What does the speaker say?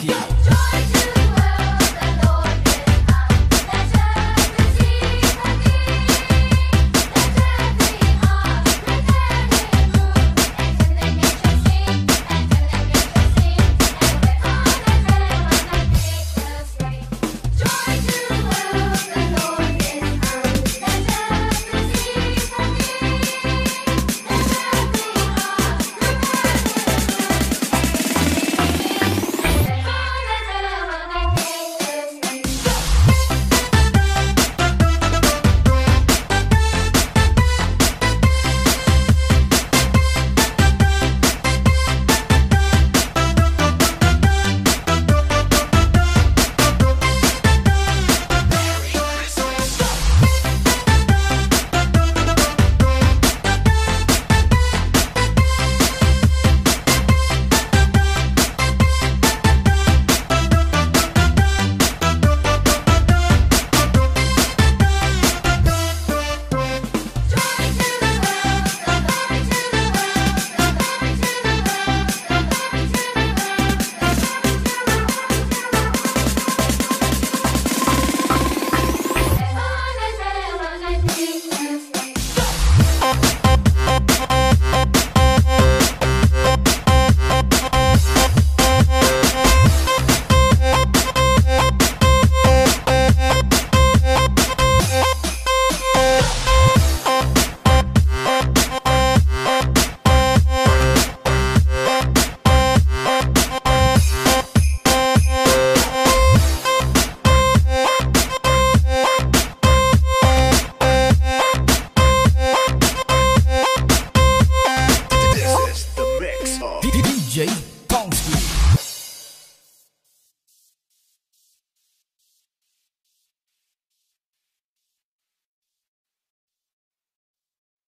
Yeah.